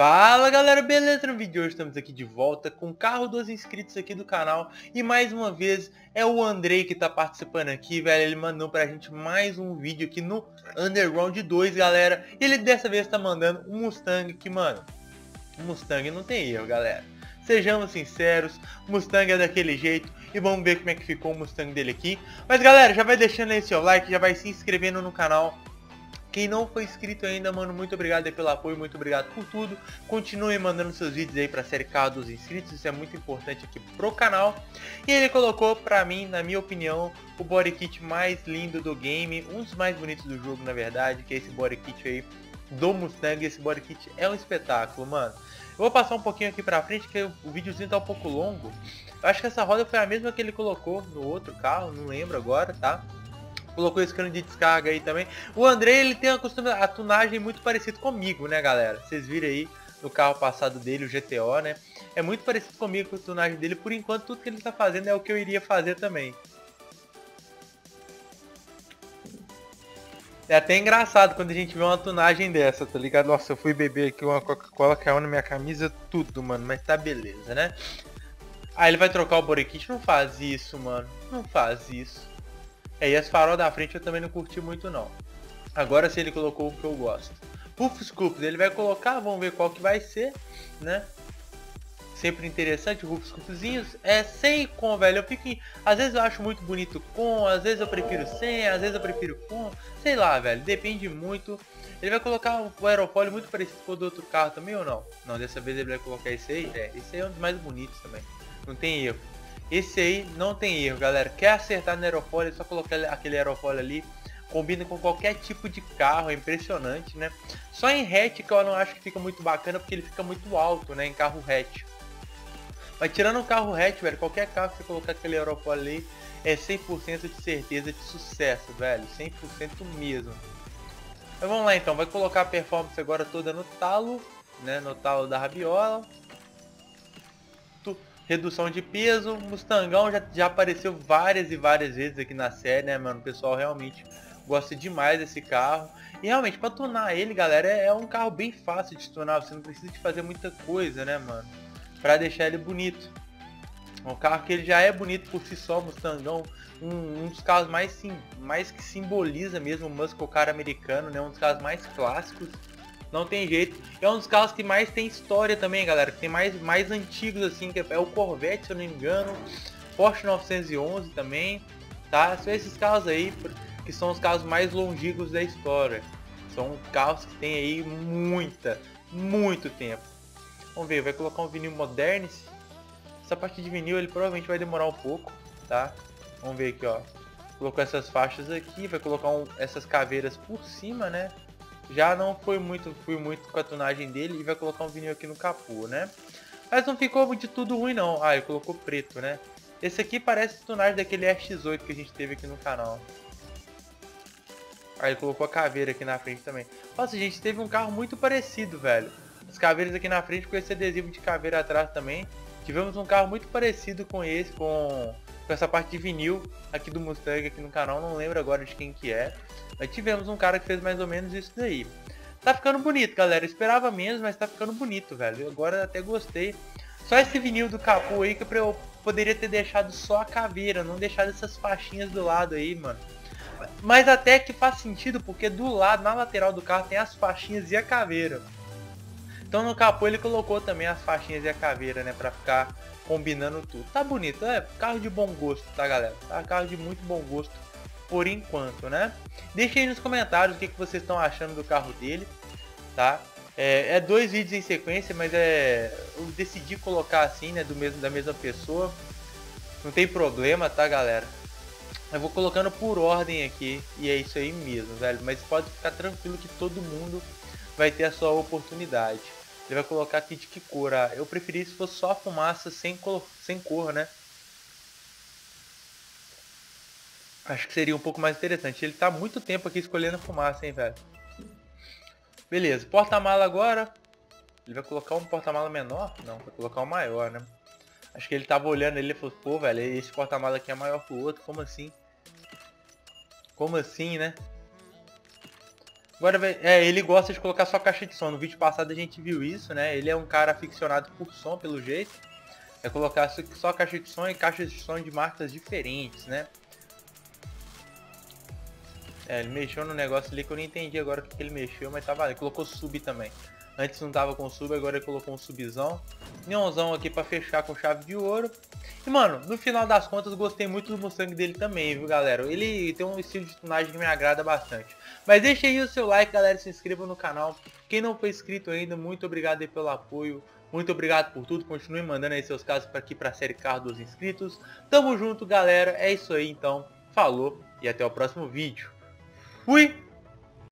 Fala galera, beleza? No vídeo de hoje estamos aqui de volta com o carro dos inscritos aqui do canal E mais uma vez é o Andrei que tá participando aqui, velho. Ele mandou pra gente mais um vídeo aqui no Underground 2, galera. E ele dessa vez tá mandando um Mustang que, mano Mustang não tem erro, galera. Sejamos sinceros, Mustang é daquele jeito E vamos ver como é que ficou o Mustang dele aqui. Mas galera, já vai deixando aí seu like, já vai se inscrevendo no canal quem não foi inscrito ainda, mano, muito obrigado aí pelo apoio, muito obrigado por tudo. Continue mandando seus vídeos aí pra série Carro dos Inscritos, isso é muito importante aqui pro canal. E ele colocou pra mim, na minha opinião, o body kit mais lindo do game, um dos mais bonitos do jogo, na verdade, que é esse body kit aí do Mustang. Esse body kit é um espetáculo, mano. Eu vou passar um pouquinho aqui pra frente, que o videozinho tá um pouco longo. Eu acho que essa roda foi a mesma que ele colocou no outro carro, não lembro agora, tá? Colocou esse cano de descarga aí também. O André, ele tem a, costuma, a tunagem muito parecida comigo, né, galera? Vocês viram aí no carro passado dele, o GTO, né? É muito parecido comigo com a tunagem dele. Por enquanto, tudo que ele tá fazendo é o que eu iria fazer também. É até engraçado quando a gente vê uma tunagem dessa, tá ligado? Nossa, eu fui beber aqui uma Coca-Cola, caiu na minha camisa, tudo, mano. Mas tá beleza, né? Ah, ele vai trocar o kit? Não faz isso, mano. Não faz isso. É, e as farol da frente eu também não curti muito não. Agora se ele colocou o que eu gosto. Puff Scoops, ele vai colocar, vamos ver qual que vai ser, né? Sempre interessante, Puff Scoopzinhos. É sem com, velho. Eu fico. Em... Às vezes eu acho muito bonito com, às vezes eu prefiro sem, às vezes eu prefiro com. Sei lá, velho. Depende muito. Ele vai colocar o aerofólio muito parecido com o do outro carro também ou não? Não, dessa vez ele vai colocar esse aí. É, esse aí é um dos mais bonitos também. Não tem erro. Esse aí não tem erro, galera. Quer acertar no aerofólio, é só colocar aquele aerofólio ali. Combina com qualquer tipo de carro, é impressionante, né? Só em hatch que eu não acho que fica muito bacana, porque ele fica muito alto, né? Em carro hatch. Mas tirando o carro hatch, velho, qualquer carro que você colocar aquele aerofólio ali, é 100% de certeza de sucesso, velho. 100% mesmo. Mas vamos lá então, vai colocar a performance agora toda no talo, né? No talo da rabiola redução de peso, Mustangão já, já apareceu várias e várias vezes aqui na série, né, mano? O pessoal realmente gosta demais desse carro. E realmente, para tunar ele, galera, é, é, um carro bem fácil de tunar. Você não precisa de fazer muita coisa, né, mano? Pra deixar ele bonito. Um carro que ele já é bonito por si só, Mustangão. Um, um dos carros mais, sim, mais que simboliza mesmo o muscle car americano, né? Um dos carros mais clássicos não tem jeito. É um dos carros que mais tem história também, galera. Que tem mais, mais antigos, assim, que é o Corvette, se eu não me engano. Porsche 911 também, tá? São esses carros aí que são os carros mais longínquos da história. São carros que tem aí muita, muito tempo. Vamos ver, vai colocar um vinil Modernis. Essa parte de vinil ele provavelmente vai demorar um pouco, tá? Vamos ver aqui, ó. Colocou essas faixas aqui, vai colocar um, essas caveiras por cima, né? Já não foi muito, fui muito com a tunagem dele e vai colocar um vinil aqui no capô, né? Mas não ficou de tudo ruim não. Ah, ele colocou preto, né? Esse aqui parece tunagem daquele RX-8 que a gente teve aqui no canal. Aí ele colocou a caveira aqui na frente também. Nossa, gente, teve um carro muito parecido, velho. As caveiras aqui na frente com esse adesivo de caveira atrás também. Tivemos um carro muito parecido com esse, com, com essa parte de vinil aqui do Mustang aqui no canal. Não lembro agora de quem que é. Mas tivemos um cara que fez mais ou menos isso daí. Tá ficando bonito, galera. Eu esperava menos, mas tá ficando bonito, velho. Agora até gostei. Só esse vinil do capô aí que eu poderia ter deixado só a caveira, não deixado essas faixinhas do lado aí, mano. Mas até que faz sentido, porque do lado, na lateral do carro, tem as faixinhas e a caveira. Então no capô ele colocou também as faixinhas e a caveira, né? Pra ficar combinando tudo. Tá bonito, é carro de bom gosto, tá galera? Tá carro de muito bom gosto por enquanto, né? Deixe aí nos comentários o que, que vocês estão achando do carro dele, tá? É, é, dois vídeos em sequência, mas é eu decidi colocar assim, né, do mesmo da mesma pessoa. Não tem problema, tá, galera? Eu vou colocando por ordem aqui e é isso aí mesmo, velho. Mas pode ficar tranquilo que todo mundo vai ter a sua oportunidade. Ele vai colocar aqui de que cor? Ah, eu preferi se fosse só fumaça sem cor, sem cor, né? Acho que seria um pouco mais interessante. Ele tá muito tempo aqui escolhendo fumaça, hein, velho. Beleza, porta-mala agora. Ele vai colocar um porta-mala menor? Não, vai colocar um maior, né? Acho que ele tava olhando ele falou, pô, velho, esse porta-mala aqui é maior que o outro, como assim? Como assim, né? Agora, é, ele gosta de colocar só caixa de som. No vídeo passado a gente viu isso, né? Ele é um cara aficionado por som, pelo jeito. É colocar só caixa de som e caixas de som de marcas diferentes, né? É, ele mexeu no negócio ali que eu não entendi agora o que, que ele mexeu, mas tava Ele colocou sub também. Antes não tava com sub, agora ele colocou um subzão. Neonzão aqui pra fechar com chave de ouro. E, mano, no final das contas, gostei muito do Mustang dele também, viu, galera? Ele tem um estilo de tunagem que me agrada bastante. Mas deixa aí o seu like, galera, se inscreva no canal. Quem não foi inscrito ainda, muito obrigado aí pelo apoio. Muito obrigado por tudo. Continue mandando aí seus casos para aqui para série Carro dos Inscritos. Tamo junto, galera. É isso aí, então. Falou e até o próximo vídeo. Fui!